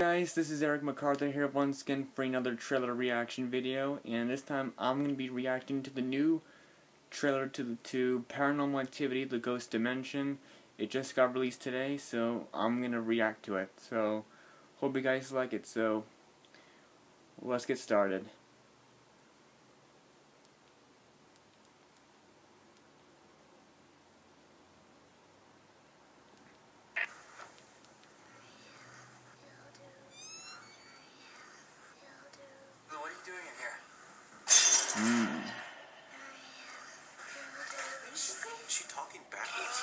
guys, this is Eric MacArthur here once again for another trailer reaction video, and this time I'm going to be reacting to the new trailer to the to Paranormal Activity: The Ghost Dimension. It just got released today, so I'm going to react to it. So, hope you guys like it. So, let's get started. Mm. Is she talking backwards?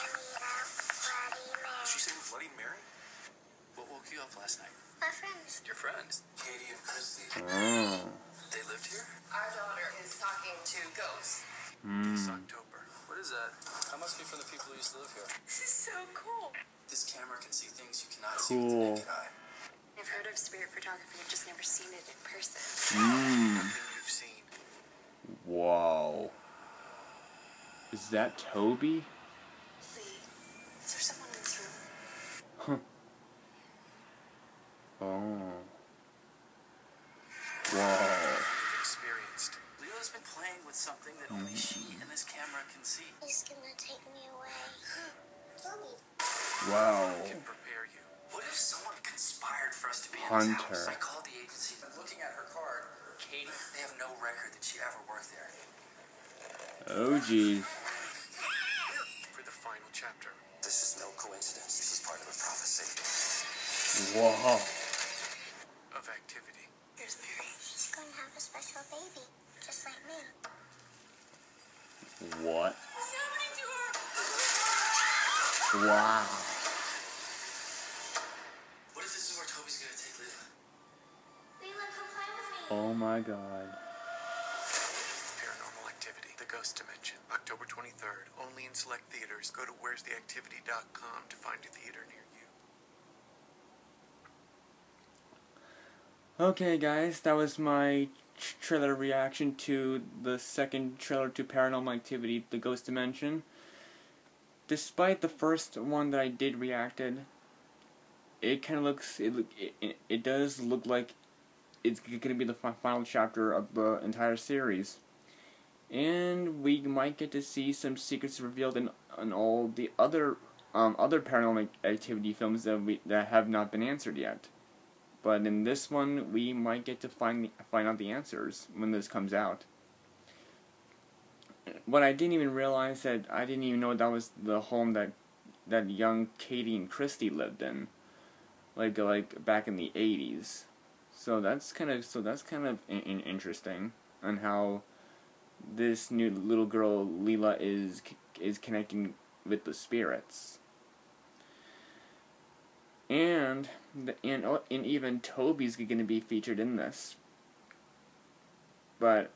Is she Bloody Mary? What woke you up last night? My friends. Your friends? Katie and Christy. Oh. They lived here? Our daughter is talking to ghosts. This Mm. October. What is that? That must be from the people who used to live here. This is so cool. This camera can see things you cannot see with the Cool. naked eye. I've heard of spirit photography. I've just never seen it in person. Mm. You've seen. Whoa. Is that Toby? Lee, is there someone in this room? Huh. Oh. Whoa. You've experienced. Leo's been playing with something that only she mm-hmm. and this camera can see. He's gonna take me away. Wow. Can prepare you. What if someone conspired for us to be in Hunter. this house? I called the agency. I'm looking at her card. Katie, they have no record that she ever worked there. Oh geez. For the final chapter. This is no coincidence. This is part of a prophecy. Whoa. Of activity. Here's Mary. He's gonna have a special baby, just like me. What? What's happening to her? Wow. What if this is where Toby's gonna take Leila? Leela, come play with me. Oh my god. Paranormal Activity, The Ghost Dimension, October 23rd, only in select theaters. Go to where'stheactivity.com to find a theater near you. Okay, guys, that was my tr- trailer reaction to the second trailer to Paranormal Activity: The Ghost Dimension. Despite the first one that I did reacted, it kind of looks it, it it does look like it's going to be the fi- final chapter of the entire series, and we might get to see some secrets revealed in in all the other um other Paranormal Activity films that we that have not been answered yet. But in this one, we might get to find find out the answers when this comes out. What I didn't even realize that I didn't even know that was the home that that young Katie and Christy lived in, like like back in the eighties. So that's kind of so that's kind of in, in interesting on how this new little girl Leila is is connecting with the spirits. And the, and oh, and even Toby's going to be featured in this. But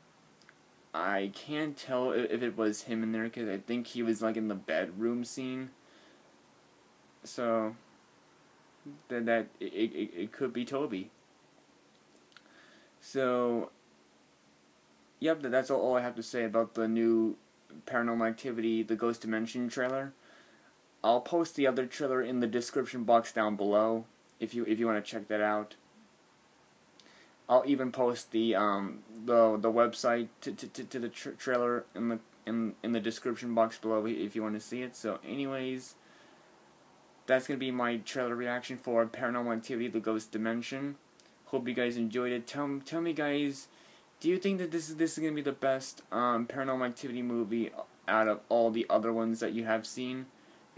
I can't tell if, it was him in there because I think he was like in the bedroom scene. So that that it, it, it could be Toby. So yep, that's all, all I have to say about the new Paranormal Activity: The Ghost Dimension trailer. I'll post the other trailer in the description box down below if you if you want to check that out. I'll even post the um the the website to to, to, to the tra trailer in the in in the description box below if you want to see it. So anyways, that's gonna be my trailer reaction for Paranormal Activity: The Ghost Dimension. Hope you guys enjoyed it. Tell tell me guys, do you think that this is this is gonna be the best um Paranormal Activity movie out of all the other ones that you have seen?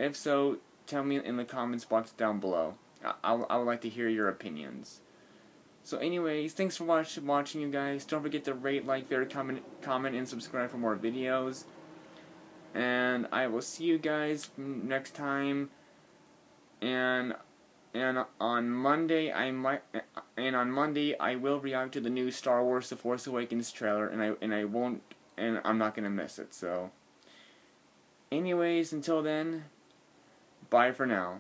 If so, tell me in the comments box down below. I, I, I would like to hear your opinions. So anyways, thanks for watch, watching you guys. Don't forget to rate, like, favorite, comment, comment, and subscribe for more videos. And I will see you guys next time. And and on Monday I might and on Monday I will react to the new Star Wars The Force Awakens trailer and I and I won't and I'm not gonna miss it, so anyways, until then, bye for now.